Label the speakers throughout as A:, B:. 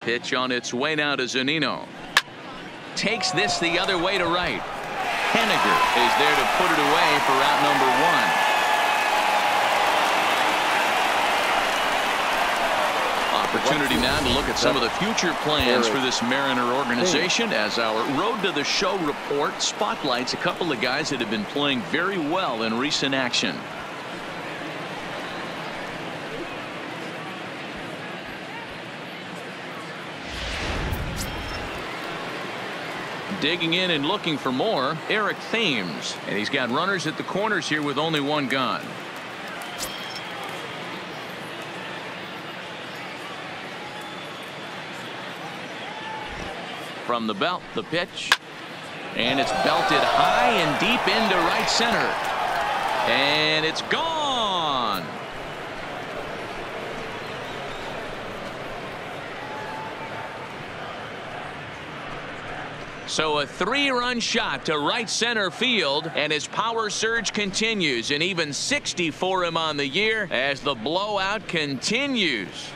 A: Pitch on its way now to Zunino. Takes this the other way to right. Haniger is there to put it away for out number one. Opportunity now to look at some of the future plans for this Mariner organization as our Road to the Show report spotlights a couple of guys that have been playing very well in recent action. Digging in and looking for more, Eric Thames. And he's got runners at the corners here with only one gone. From the belt, the pitch. And it's belted high and deep into right center. And it's gone. So a three-run shot to right center field, and his power surge continues, and even 60 for him on the year as the blowout continues.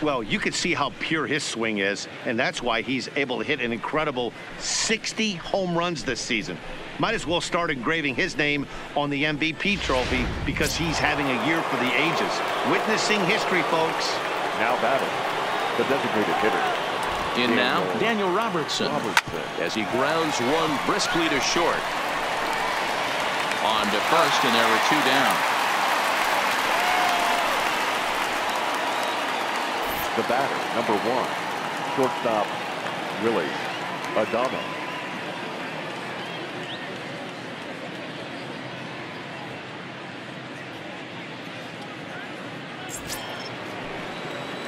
B: Well, you can see how pure his swing is, and that's why he's able to hit an incredible 60 home runs this season. Might as well start engraving his name on the MVP trophy because he's having a year for the ages. Witnessing history, folks.
C: Now batting, the designated hitter.
A: In now, Daniel Robertson,
C: Robertson.
A: as he grounds one briskly to short. On to first, and there are two down.
C: The batter, number one, shortstop Willie Adames.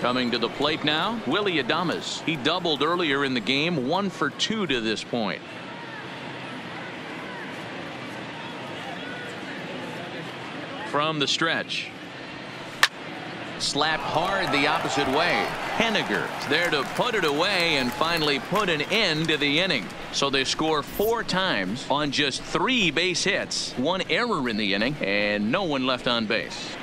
A: Coming to the plate now, Willie Adames. He doubled earlier in the game, one for two to this point. From the stretch. Slapped hard the opposite way. Haniger there to put it away and finally put an end to the inning. So they score four times on just three base hits. One error in the inning and no one left on base.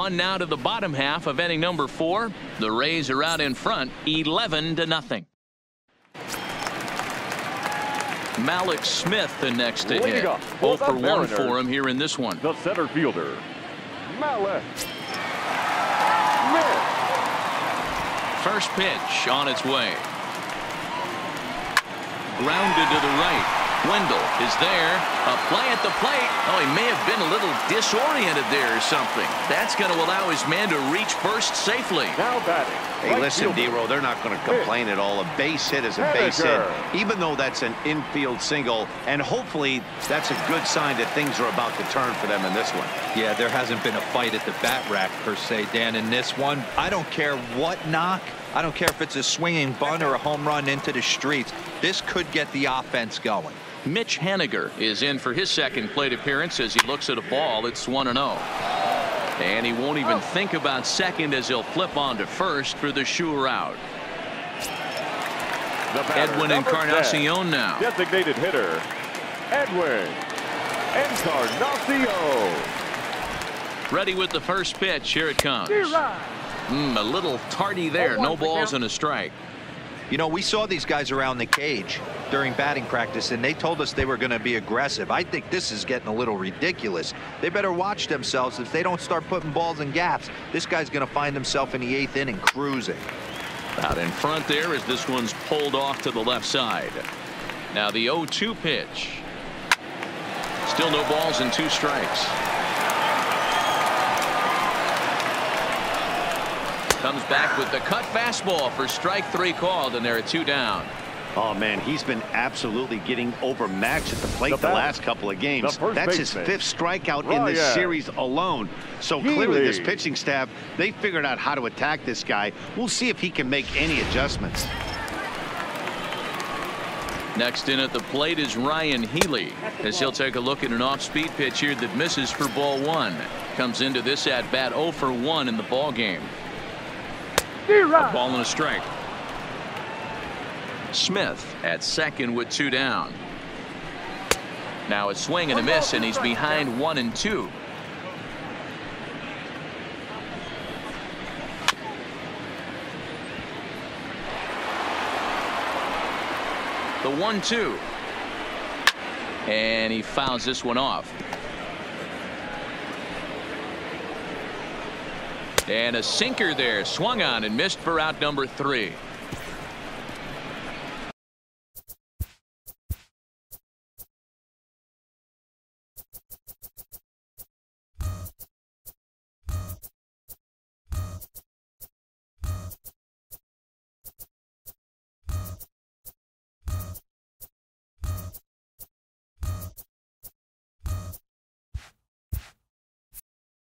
A: On now to the bottom half of inning number four. The Rays are out in front, 11 to nothing. Mallex Smith the next to
C: Leading
A: hit.
C: up
A: 0
C: for
A: for 1
C: Mariners.
A: for him here in this one.
C: The center fielder, Mallex Smith.
A: First pitch on its way. Grounded to the right. Wendle is there. A play at the plate. Oh, he may have been a little disoriented there or something. That's going to allow his man to reach first safely.
C: Now batting.
B: Hey,
C: right
B: listen,
C: fielder,
B: D-Row, they're not going to complain at all. A base hit is a base hit, even though that's an infield single. And hopefully that's a good sign that things are about to turn for them in this one.
D: Yeah, there hasn't been a fight at the bat rack per se, Dan, in this one. I don't care what knock. I don't care if it's a swinging bunt or a home run into the streets. This could get the offense going.
A: Mitch Haniger is in for his second plate appearance as he looks at a ball. It's 1 0. And he won't even think about second as he'll flip on to first for the sure out.
C: The batter,
A: Edwin
C: number 10,
A: Encarnacion now.
C: Designated hitter, Edwin Encarnacion.
A: Ready with the first pitch. Here it comes. Mm, a little tardy there. No balls and a strike.
D: You know, we saw these guys around the cage during batting practice, and they told us they were going to be aggressive. I think this is getting a little ridiculous. They better watch themselves. If they don't start putting balls in gaps, this guy's going to find himself in the eighth inning cruising.
A: Out in front there as this one's pulled off to the left side. Now the 0-2 pitch. Still no balls and two strikes. Comes back with the cut fastball for strike three called, and there are two down.
B: Oh, man, he's been absolutely getting overmatched at the plate
C: The
B: the, last couple of games. That's his
C: baseman,
B: fifth strikeout in oh, this
C: Ryan
B: series alone. So clearly this pitching staff, they figured out how to attack this guy. We'll see if he can make any adjustments.
A: Next in at the plate is Ryan Healy as he'll take a look at an off-speed pitch here that misses for ball one. Comes into this at bat 0 for 1 in the ball game. A ball and a strike. Smith at second with two down. Now a swing and a miss and he's behind one and two. The one two. And he fouls this one off. And a sinker there swung on and missed for out number three.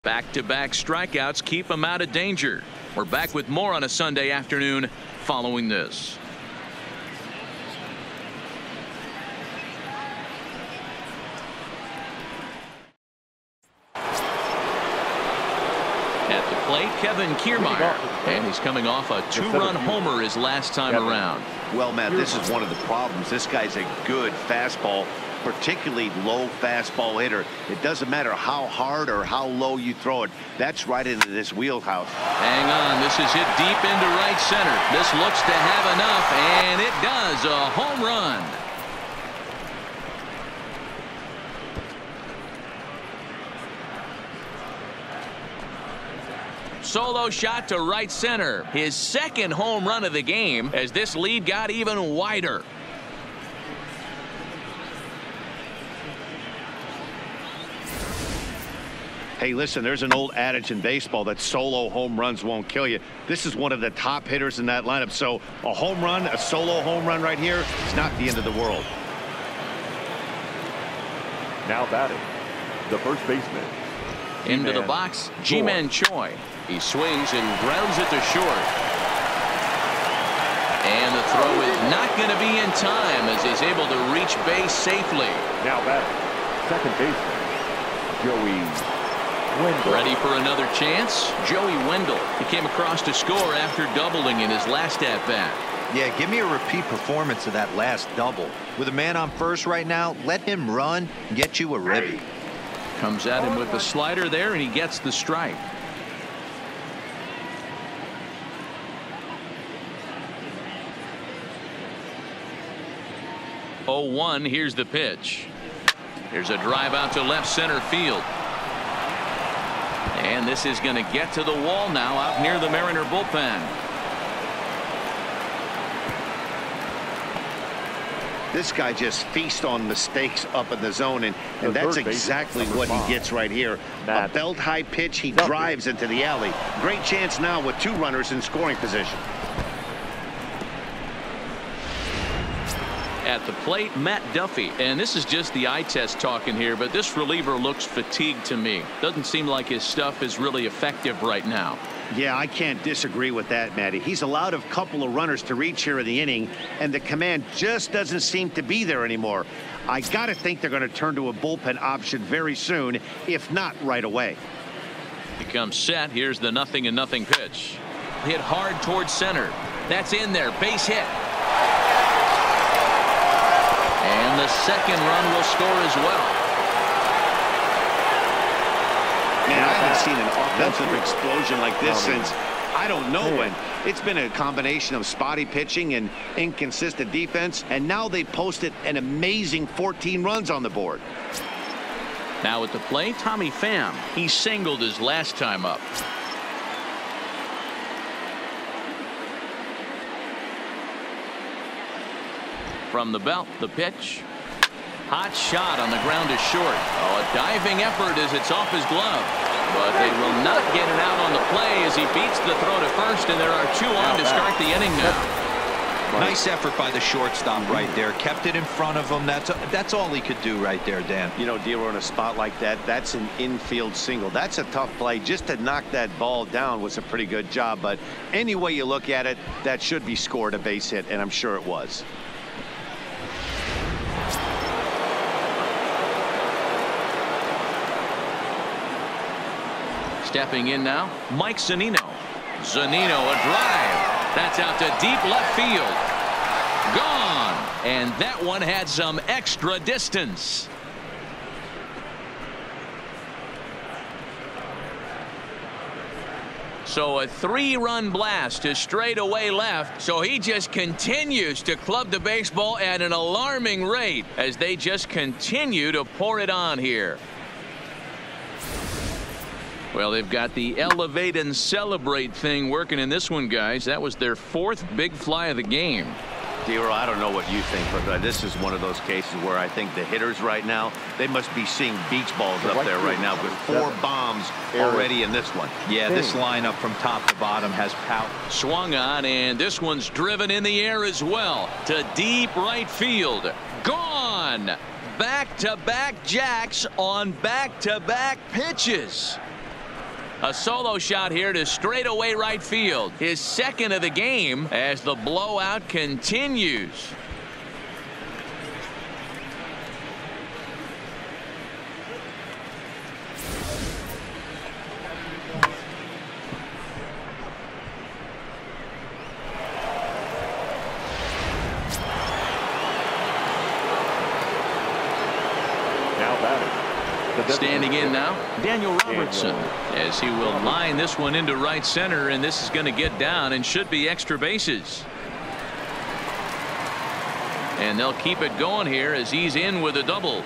A: Back-to-back strikeouts keep him out of danger. We're back with more on a Sunday afternoon following this. At the plate, Kevin Kiermaier. And he's coming off a two-run homer his last time
C: Kevin.
A: around.
B: Well, Matt, this is one of the problems. This guy's a good fastball, particularly low fastball hitter. It doesn't matter how hard or how low you throw it. That's right into this wheelhouse.
A: Hang on, this is hit deep into right center. This looks to have enough, and it does. A home run. Solo shot to right center. His second home run of the game as this lead got even wider.
B: Hey, listen, there's an old adage in baseball that solo home runs won't kill you. This is one of the top hitters in that lineup. So a home run, a solo home run right here is not the end of the world.
C: Now batting, the first baseman.
A: Into the box, Ji-Man Choi. He swings and grounds it to short. And the throw is not going to be in time as he's able to reach base safely.
C: Now batting, second baseman, Joey Wendle.
A: Ready for another chance? Joey Wendle. He came across to score after doubling in his last at-bat.
D: Yeah, give me a repeat performance of that last double. With a man on first right now, let him run get you a ribby.
A: Comes at him with the slider there, and he gets the strike. Oh one. Here's the pitch. Here's a drive out to left center field. And this is going to get to the wall now out near the Mariner bullpen.
B: This guy just feasts on mistakes up in the zone, and, and that's exactly what he gets right here. A belt high pitch, he drives into the alley. Great chance now with two runners in scoring position.
A: At the plate, Matt Duffy. And this is just the eye test talking here, but this reliever looks fatigued to me. Doesn't seem like his stuff is really effective right now.
B: Yeah, I can't disagree with that, Matty. He's allowed a couple of runners to reach here in the inning, and the command just doesn't seem to be there anymore. I got to think they're going to turn to a bullpen option very soon, if not right away.
A: Becomes set. Here's the nothing and nothing pitch. Hit hard towards center. That's in there. Base hit. And the second run will score as well.
B: Man, I haven't seen an offensive explosion like this since I don't know when. It's been a combination of spotty pitching and inconsistent defense, and now they posted an amazing 14 runs on the board.
A: Now at the plate, Tommy Pham. He singled his last time up. From the belt, the pitch. Hot shot on the ground is short. Oh, a diving effort as it's off his glove. But they will not get it out on the play as he beats the throw to first, and there are two on to start the inning now.
D: Nice effort by the shortstop right there. Kept it in front of him. That's that's all he could do right there, Dan.
B: You know, Dero in a spot like that, that's an infield single. That's a tough play. Just to knock that ball down was a pretty good job. But any way you look at it, that should be scored a base hit, and I'm sure it was.
A: Stepping in now, Mike Zunino. Zunino, a drive. That's out to deep left field. Gone. And that one had some extra distance. So a three-run blast to straightaway left. So he just continues to club the baseball at an alarming rate as they just continue to pour it on here. Well, they've got the elevate and celebrate thing working in this one, guys. That was their fourth big fly of the game.
B: Dero, I don't know what you think, but uh, this is one of those cases where I think the hitters right now, they must be seeing beach balls up there right now with four bombs already in this one.
D: Yeah, this lineup from top to bottom has power.
A: Swung on, and this one's driven in the air as well to deep right field. Gone. Back-to-back -back jacks on back-to-back -back pitches. A solo shot here to straightaway right field. His second of the game as the blowout continues. Standing in now, Daniel Robertson, he will line this one into right center, and this is going to get down and should be extra bases. And they'll keep it going here as he's in with a double.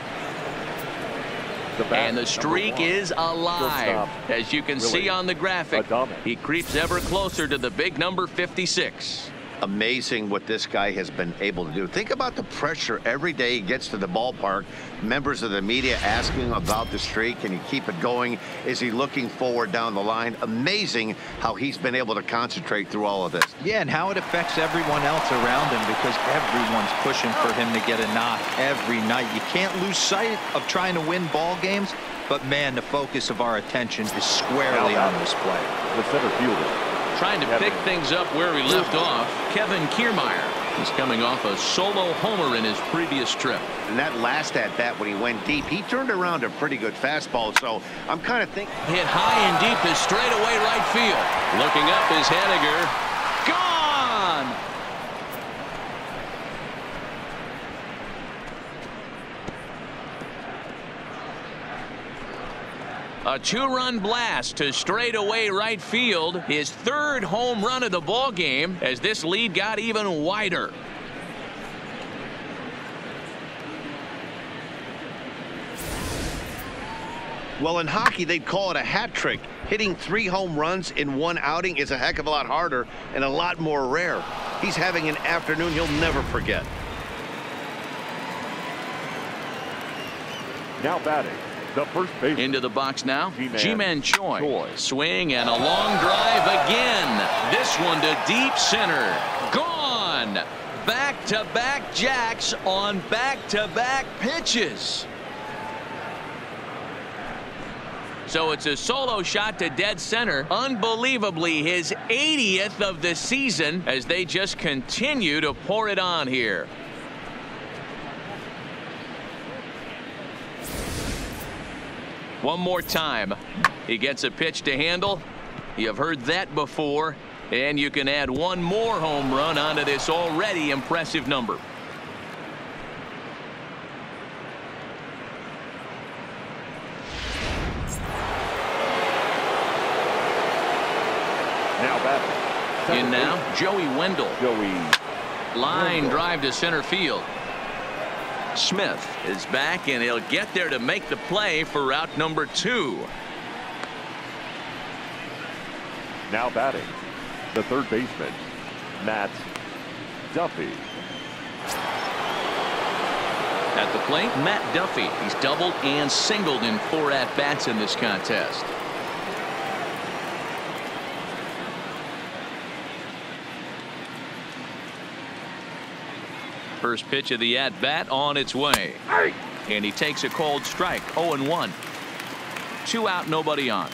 A: The and the streak is alive. As you can really see on the graphic, he creeps ever closer to the big number 56
B: amazing what this guy has been able to do. Think about the pressure every day he gets to the ballpark. Members of the media asking about the streak. Can he keep it going? Is he looking forward down the line? Amazing how he's been able to concentrate through all of this.
D: Yeah, and how it affects everyone else around him because everyone's pushing for him to get a knock every night. You can't lose sight of trying to win ball games, but man, the focus of our attention is squarely on this play.
C: The center fielder
A: trying to pick things up where we left off. Kevin Kiermaier. is coming off a solo homer in his previous trip.
B: And that last at bat when he went deep, he turned around a pretty good fastball. So I'm kind of thinking.
A: Hit high and deep to straightaway right field. Looking up is Haniger. A two-run blast to straightaway right field. His third home run of the ball game as this lead got even wider.
B: Well, in hockey, they'd call it a hat trick. Hitting three home runs in one outing is a heck of a lot harder and a lot more rare. He's having an afternoon he'll never forget.
C: Now batting, the first base.
A: Into the box now. Ji-Man Choi. Choi. Swing and a long drive again. This one to deep center. Gone. Back-to-back -back jacks on back-to-back -back pitches. So it's a solo shot to dead center. Unbelievably, his 80th of the season as they just continue to pour it on here. One more time. He gets a pitch to handle. You've heard that before. And you can add one more home run onto this already impressive number.
C: Now back.
A: In now, Joey Wendle.
C: Joey.
A: Line Wendle. drive to center field. Smith is back, and he'll get there to make the play for route number two.
C: Now batting, the third baseman, Matt Duffy.
A: At the plate, Matt Duffy. He's doubled and singled in four at-bats in this contest. First pitch of the at bat on its way. And he takes a cold strike 0 1. Two out, nobody on.